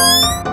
Música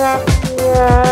Yeah.